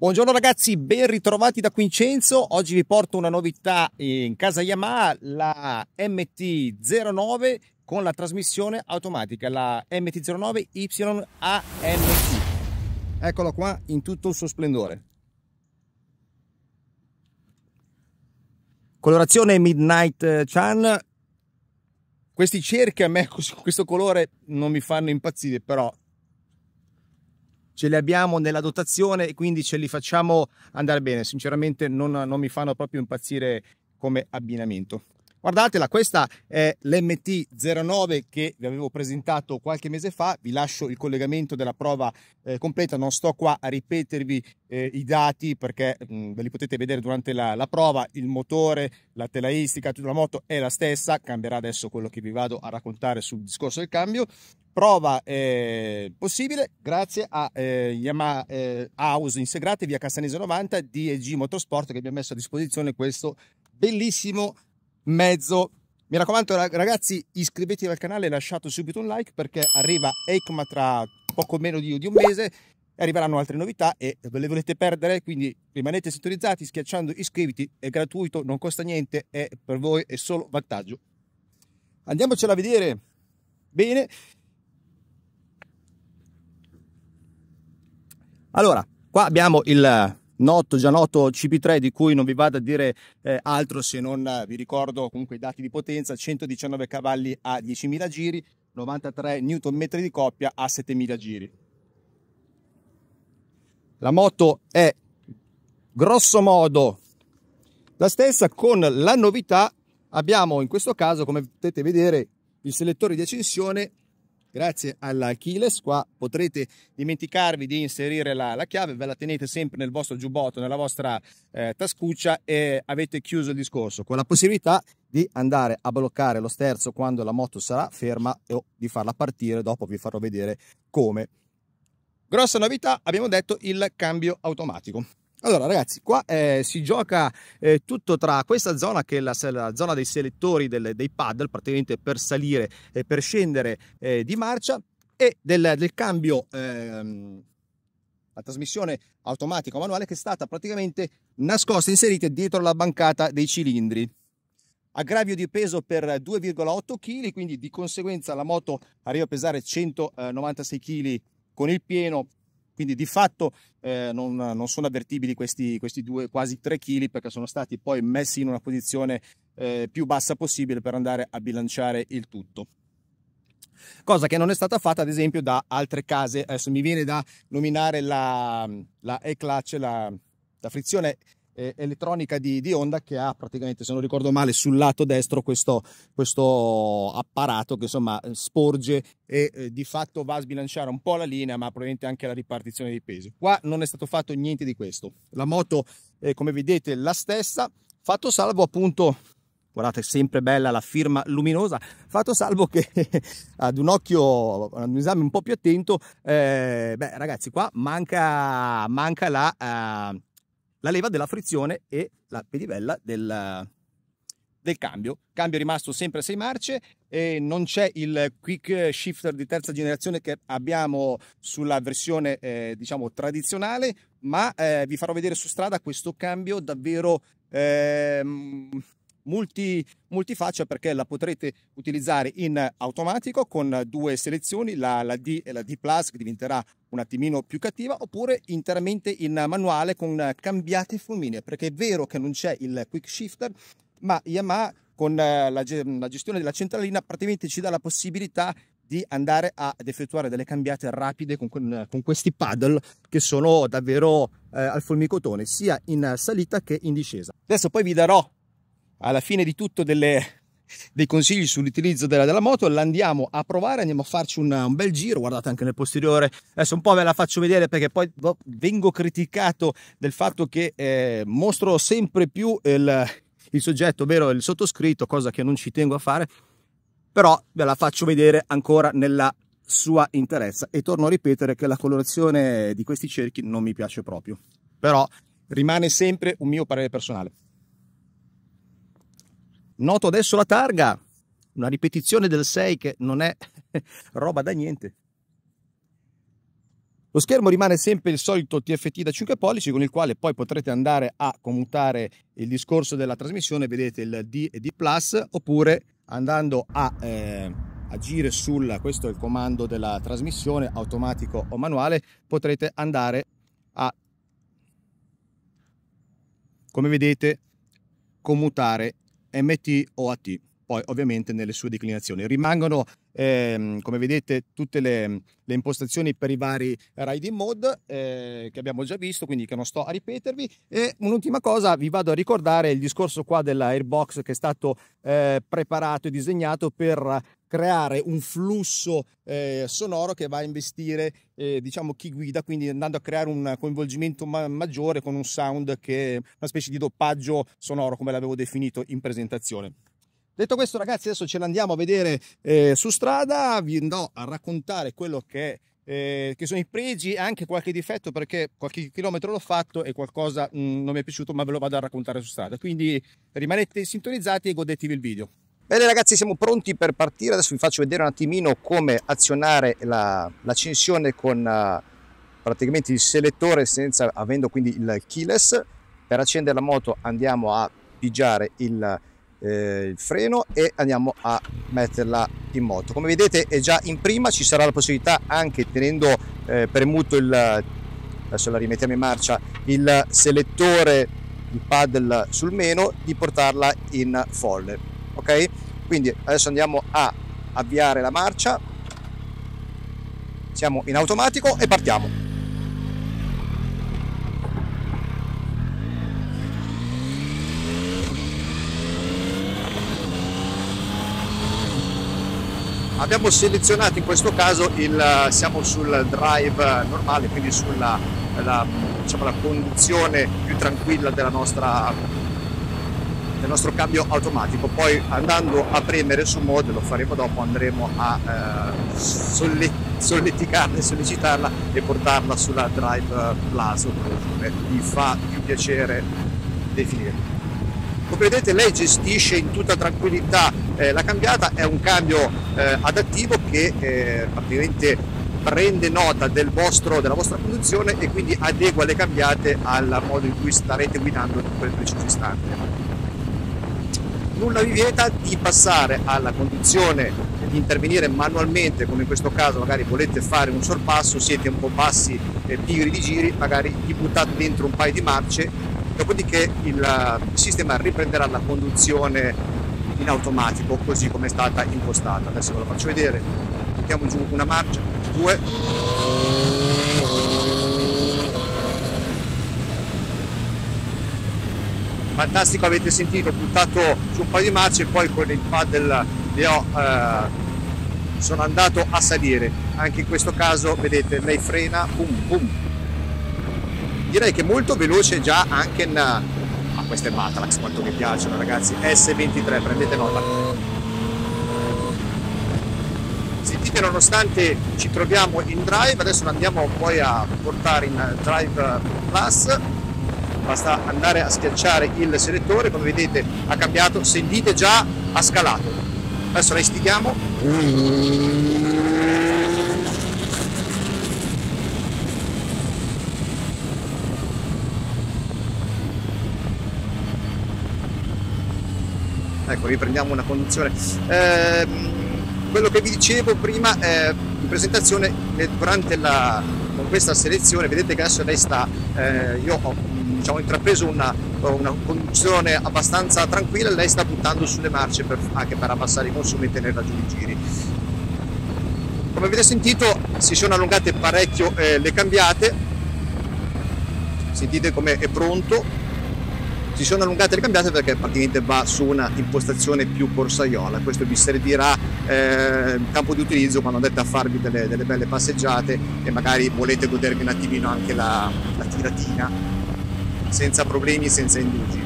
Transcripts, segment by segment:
Buongiorno ragazzi, ben ritrovati da Quincenzo. Oggi vi porto una novità in casa Yamaha, la MT-09 con la trasmissione automatica, la MT-09 YAMT. Eccolo qua in tutto il suo splendore. Colorazione Midnight Chan. Questi cerchi a me questo colore non mi fanno impazzire, però ce li abbiamo nella dotazione e quindi ce li facciamo andare bene. Sinceramente non, non mi fanno proprio impazzire come abbinamento. Guardatela, questa è l'MT09 che vi avevo presentato qualche mese fa, vi lascio il collegamento della prova eh, completa, non sto qua a ripetervi eh, i dati perché mh, mm, ve li potete vedere durante la, la, prova, il motore, la telaistica, tutta la moto è la stessa, cambierà adesso quello che vi vado a raccontare sul discorso del cambio, prova eh, possibile grazie a eh, Yamaha eh, House Integrate via Cassanese 90 DG Motorsport che abbiamo messo a disposizione questo bellissimo mezzo. Mi raccomando ragazzi iscrivetevi al canale e lasciate subito un like perché arriva EICMA tra poco meno di, di un mese e arriveranno altre novità e ve le volete perdere quindi rimanete sintonizzati schiacciando iscriviti è gratuito non costa niente e per voi è solo vantaggio. Andiamocela a vedere. Bene. Allora, qua abbiamo il noto, già noto CP3 di cui non vi vado a dire eh, altro se non eh, vi ricordo comunque i dati di potenza, 119 cavalli a 10.000 giri, 93 Nm di coppia a 7.000 giri. La moto è grosso modo la stessa con la novità abbiamo in questo caso come potete vedere il selettore di accensione grazie alla keyless qua potrete dimenticarvi di inserire la, la, chiave ve la tenete sempre nel vostro giubbotto nella vostra eh, tascuccia e avete chiuso il discorso con la possibilità di andare a bloccare lo sterzo quando la moto sarà ferma o di farla partire dopo vi farò vedere come. Grossa novità abbiamo detto il cambio automatico allora ragazzi, qua eh, si gioca eh, tutto tra questa zona che è la, la zona dei selettori del, dei paddle, praticamente per salire e per scendere eh, di marcia e del, del cambio, ehm, la trasmissione automatica o manuale che è stata praticamente nascosta, inserita dietro la bancata dei cilindri. Aggravio di peso per 2,8 kg, quindi di conseguenza la moto arriva a pesare 196 kg con il pieno quindi di fatto eh, non, non, sono avvertibili questi, questi due quasi 3 kg perché sono stati poi messi in una posizione eh, più bassa possibile per andare a bilanciare il tutto. Cosa che non è stata fatta ad esempio da altre case. Adesso mi viene da nominare la, la e-clutch la, la frizione eh, elettronica di, di, Honda che ha praticamente, se non ricordo male, sul lato destro questo, questo apparato che insomma sporge e eh, di fatto va a sbilanciare un po' la linea, ma probabilmente anche la ripartizione dei pesi. Qua non è stato fatto niente di questo. La moto, eh, come vedete, la stessa, fatto salvo appunto guardate sempre bella la firma luminosa fatto salvo che ad un occhio ad un esame un po' più attento eh, beh ragazzi qua manca manca la eh, la leva della frizione e la pedivella del, del cambio. Cambio rimasto sempre a 6 marce e non c'è il quick shifter di terza generazione che abbiamo sulla versione eh, diciamo tradizionale, ma eh, vi farò vedere su strada questo cambio davvero eh, multi, multifaccia perché la potrete utilizzare in automatico con due selezioni, la, la D e la D Plus che diventerà un attimino più cattiva oppure interamente in manuale con cambiate fulmine perché è vero che non c'è il quick shifter ma Yamaha con la, la gestione della centralina praticamente ci dà la possibilità di andare ad effettuare delle cambiate rapide con, con questi paddle che sono davvero eh, al fulmicotone sia in salita che in discesa. Adesso poi vi darò alla fine di tutto delle, dei consigli sull'utilizzo della, della, moto l'andiamo a provare andiamo a farci un, un, bel giro guardate anche nel posteriore. Adesso un po' ve la faccio vedere perché poi vengo criticato del fatto che eh, mostro sempre più il, il soggetto ovvero il sottoscritto cosa che non ci tengo a fare però ve la faccio vedere ancora nella sua interezza. E torno a ripetere che la colorazione di questi cerchi non mi piace proprio però rimane sempre un mio parere personale Noto adesso la targa, una ripetizione del 6 che non è roba da niente. Lo schermo rimane sempre il solito TFT da 5 pollici con il quale poi potrete andare a commutare il discorso della trasmissione, vedete il D e D+, oppure andando a eh, agire sul, questo è il comando della trasmissione, automatico o manuale, potrete andare a, come vedete, commutare MT o AT poi ovviamente nelle sue declinazioni. Rimangono, ehm, come vedete, tutte le, le, impostazioni per i vari riding mode eh, che abbiamo già visto, quindi che non sto a ripetervi. E un'ultima cosa, vi vado a ricordare il discorso qua dell'airbox che è stato eh, preparato e disegnato per creare un flusso eh, sonoro che va a investire eh, diciamo chi guida quindi andando a creare un coinvolgimento ma maggiore con un sound che è una specie di doppaggio sonoro come l'avevo definito in presentazione Detto questo ragazzi adesso ce l'andiamo a vedere eh, su strada, vi andrò a raccontare quello che, eh, che, sono i pregi e anche qualche difetto perché qualche chilometro l'ho fatto e qualcosa mh, mm, non mi è piaciuto ma ve lo vado a raccontare su strada. Quindi rimanete sintonizzati e godetevi il video. Bene ragazzi siamo pronti per partire, adesso vi faccio vedere un attimino come azionare l'accensione la, con uh, praticamente il selettore senza avendo quindi il keyless. Per accendere la moto andiamo a pigiare il eh, il freno e andiamo a metterla in moto. Come vedete è già in prima. Ci sarà la possibilità anche tenendo eh, premuto il adesso la rimettiamo in marcia il selettore il paddle sul meno di portarla in folle ok? Quindi adesso andiamo a avviare la marcia. Siamo in automatico e partiamo. Abbiamo selezionato in questo caso il siamo sul drive normale quindi sulla la, diciamo, la conduzione più tranquilla della nostra del nostro cambio automatico. Poi andando a premere su mode lo faremo dopo andremo a eh, solleticarla e sollecitarla e portarla sulla drive plus come mi fa più piacere definire. Come vedete lei gestisce in tutta tranquillità eh, la cambiata, è un cambio eh, adattivo che eh, praticamente prende nota del vostro, della vostra conduzione e quindi adegua le cambiate al modo in cui starete guidando in quel preciso istante. Nulla vi vieta di passare alla conduzione, di intervenire manualmente, come in questo caso magari volete fare un sorpasso, siete un po' bassi e pigri di giri, magari vi buttate dentro un paio di marce dopodiché il sistema riprenderà la conduzione in automatico così come è stata impostata. Adesso ve lo faccio vedere, mettiamo giù una marcia, due. Fantastico, avete sentito, ho buttato su un paio di marce e poi con il paddle le ho, eh, sono andato a salire. Anche in questo caso, vedete, lei frena, boom, boom, direi che molto veloce già anche in ah, queste Batalax quanto mi piacciono ragazzi. S23 prendete nota. Sentite nonostante ci troviamo in drive adesso andiamo poi a portare in drive plus basta andare a schiacciare il selettore come vedete ha cambiato sentite già ha scalato. Adesso la istighiamo ecco riprendiamo una conduzione. Eh, quello che vi dicevo prima eh, in presentazione eh, durante la con questa selezione vedete che adesso lei sta eh, io ho diciamo, intrapreso una, una, conduzione abbastanza tranquilla lei sta buttando sulle marce per, anche per abbassare i consumi e tenere giù i giri. Come avete sentito si sono allungate parecchio eh, le cambiate. Sentite come è pronto. Si sono allungate le cambiate perché praticamente va su una impostazione più corsaiola questo vi servirà eh, campo di utilizzo quando andate a farvi delle, delle, belle passeggiate e magari volete godervi un attimino anche la, la tiratina senza problemi senza indugi.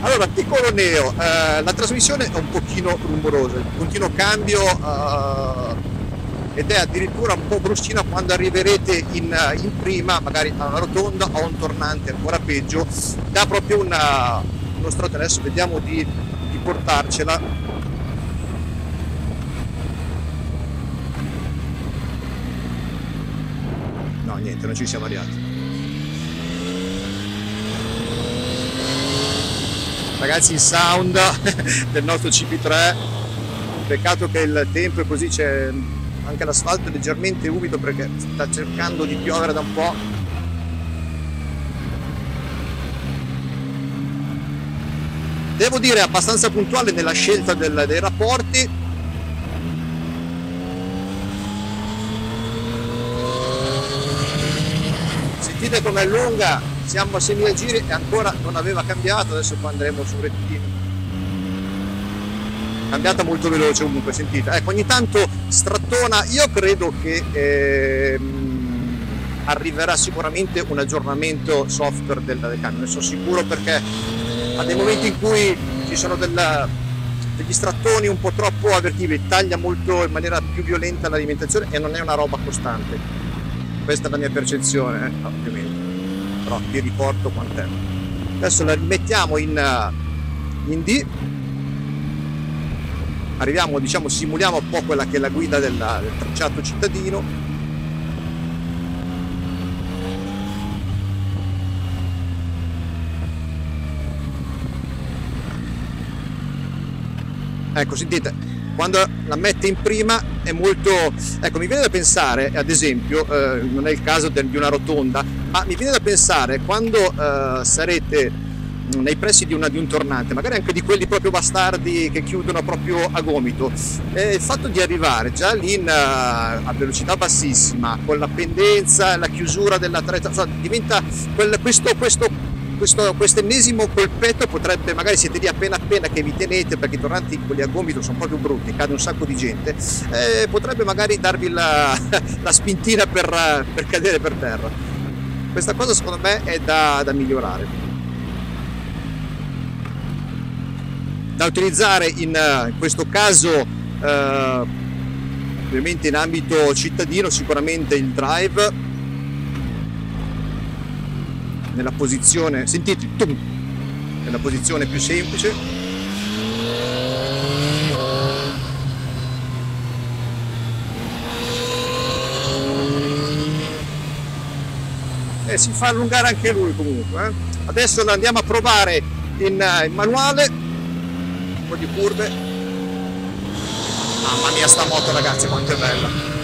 Allora piccolo neo eh, la trasmissione è un pochino rumorosa il continuo cambio eh, ed è addirittura un po' bruscina quando arriverete in, in prima, magari a una rotonda o un tornante ancora peggio, dà proprio una, uno strote, adesso vediamo di, di portarcela. No niente non ci siamo arrivati ragazzi il sound del nostro CP3 peccato che il tempo è così c'è anche l'asfalto è leggermente umido perché sta cercando di piovere da un po' devo dire abbastanza puntuale nella scelta del, dei rapporti. Sentite com'è lunga siamo a 6.000 giri e ancora non aveva cambiato adesso qua andremo su rettino cambiata molto veloce comunque sentite. Ecco ogni tanto strattona io credo che ehm, arriverà sicuramente un aggiornamento software del, del camion. Ne sono sicuro perché a dei momenti in cui ci sono della, degli strattoni un po' troppo avvertivi taglia molto in maniera più violenta l'alimentazione e non è una roba costante. Questa è la mia percezione eh? ovviamente però vi riporto quant'è adesso la rimettiamo in, eh, in D. Arriviamo diciamo simuliamo un po' quella che è la guida della, del tracciato cittadino. Ecco sentite quando la mette in prima è molto ecco mi viene da pensare ad esempio eh, non è il caso di una rotonda ma mi viene da pensare quando eh, sarete nei pressi di, una, di, un tornante, magari anche di quelli proprio bastardi che chiudono proprio a gomito, e il fatto di arrivare già lì in, uh, a velocità bassissima, con la pendenza, la chiusura della cioè, diventa quel, questo, questo, questo, questo ennesimo colpetto potrebbe, magari siete lì appena appena che vi tenete, perché i tornanti quelli a gomito sono proprio brutti, cade un sacco di gente, eh, potrebbe magari darvi la, la spintina per, per, cadere per terra. Questa cosa secondo me è da, da migliorare. da utilizzare in, eh, in questo caso eh, ovviamente in ambito cittadino sicuramente il drive nella posizione sentite tum, nella posizione più semplice si fa allungare anche lui comunque eh. adesso lo andiamo a provare in, eh, in manuale. Un po' di curve. Mamma mia sta moto ragazzi quanto è bella.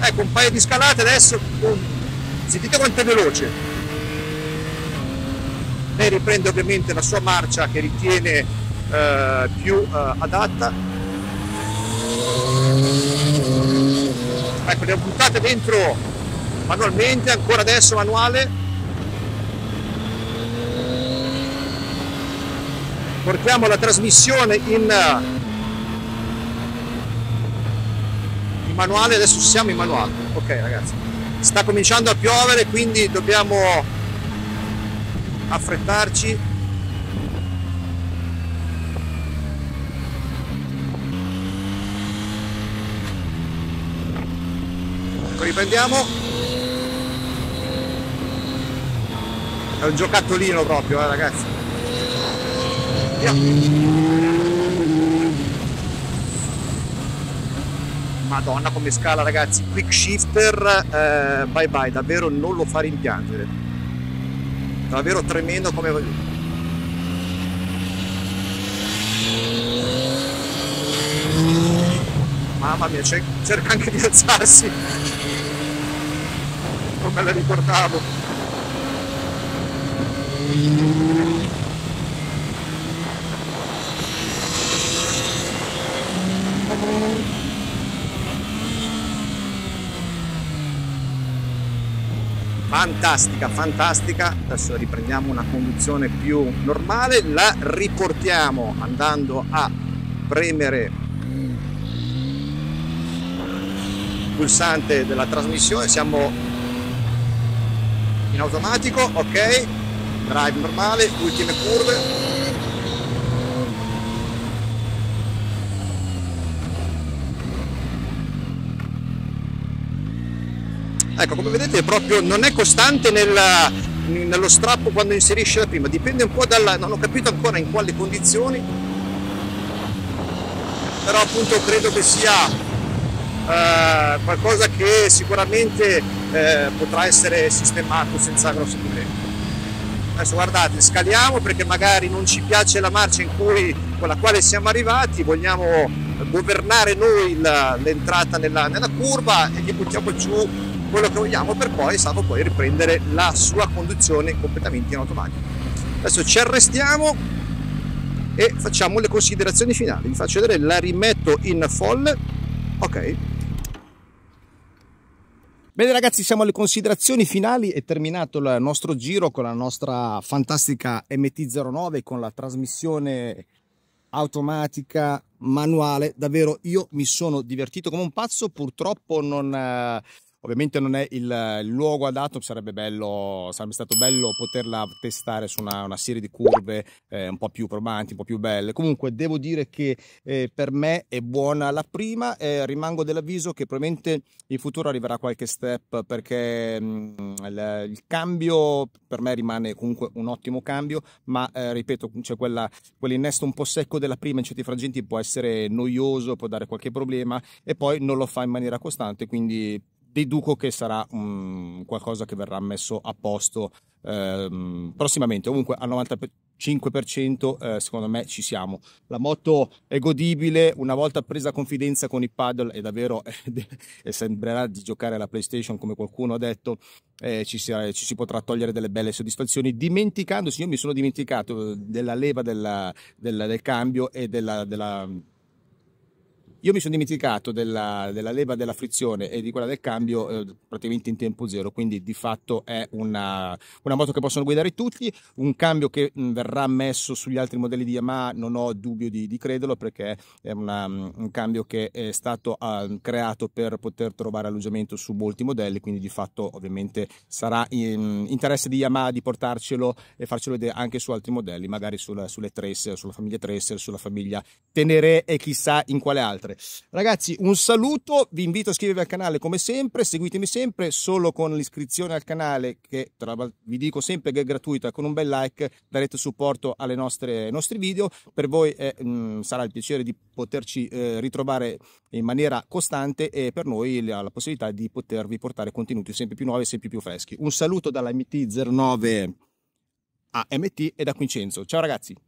Ecco un paio di scalate adesso boom. sentite quanto è veloce. Lei riprende ovviamente la sua marcia che ritiene eh, più eh, adatta. Ecco le ho buttate dentro manualmente ancora adesso manuale. Portiamo la trasmissione in, in manuale adesso siamo in manuale. Ok ragazzi. Sta cominciando a piovere quindi dobbiamo affrettarci. Riprendiamo è un giocattolino proprio eh, ragazzi. Madonna come scala ragazzi, quick shifter, eh, bye bye, davvero non lo fa rimpiangere. Davvero tremendo come... Mamma mia, cerca anche di alzarsi. Non me la ricordavo. Fantastica fantastica. Adesso riprendiamo una conduzione più normale. La riportiamo andando a premere il pulsante della trasmissione. Siamo in automatico ok drive normale ultime curve. Ecco come vedete proprio non è costante nella, nello strappo quando inserisce la prima. Dipende un po' dalla non ho capito ancora in quali condizioni. Però appunto credo che sia eh, qualcosa che sicuramente eh, potrà essere sistemato senza grossi problemi. Adesso guardate, scaliamo perché magari non ci piace la marcia cui, con la quale siamo arrivati, vogliamo governare noi l'entrata nella, nella curva e gli buttiamo giù quello che vogliamo per poi, salvo poi riprendere la sua conduzione completamente in automatico. Adesso ci arrestiamo e facciamo le considerazioni finali. Vi faccio vedere, la rimetto in folle. Ok. Bene ragazzi, siamo alle considerazioni finali, è terminato il nostro giro con la nostra fantastica MT-09 con la trasmissione automatica manuale, davvero io mi sono divertito come un pazzo, purtroppo non, eh, Ovviamente non è il, il, luogo adatto, sarebbe, bello, sarebbe stato bello poterla testare su una, una serie di curve eh, un po' più probanti, un po' più belle. Comunque devo dire che eh, per me è buona la prima, eh, rimango dell'avviso che probabilmente in futuro arriverà qualche step perché mh, mm, il, il, cambio per me rimane comunque un ottimo cambio, ma eh, ripeto, c'è quella, quell'innesto un po' secco della prima in certi frangenti può essere noioso, può dare qualche problema e poi non lo fa in maniera costante, quindi deduco che sarà um, qualcosa che verrà messo a posto ehm, prossimamente. Comunque al 95% eh, secondo me ci siamo. La moto è godibile, una volta presa confidenza con i paddle è davvero eh, sembrerà di giocare alla PlayStation come qualcuno ha detto. Eh, ci, si, ci, si, potrà togliere delle belle soddisfazioni dimenticandosi, io mi sono dimenticato della leva della, della, del cambio e della, della io mi sono dimenticato della, della, leva della frizione e di quella del cambio eh, praticamente in tempo zero, quindi di fatto è una, una moto che possono guidare tutti, un cambio che mh, verrà messo sugli altri modelli di Yamaha, non ho dubbio di, di crederlo perché è una, un cambio che è stato uh, creato per poter trovare alloggiamento su molti modelli, quindi di fatto ovviamente sarà in, interesse di Yamaha di portarcelo e farcelo vedere anche su altri modelli, magari sulla, sulle Tracer, sulla famiglia Tracer, sulla famiglia Tenere e chissà in quale altre. Ragazzi, un saluto, vi invito a iscrivervi al canale come sempre, seguitemi sempre solo con l'iscrizione al canale che vi dico sempre che è gratuita, con un bel like darete supporto alle nostre, ai nostri video, per voi è, mh, mm, sarà il piacere di poterci eh, ritrovare in maniera costante e per noi la, la possibilità di potervi portare contenuti sempre più nuovi e sempre più freschi. Un saluto dalla MT09 a MT e da Quincenzo. Ciao ragazzi!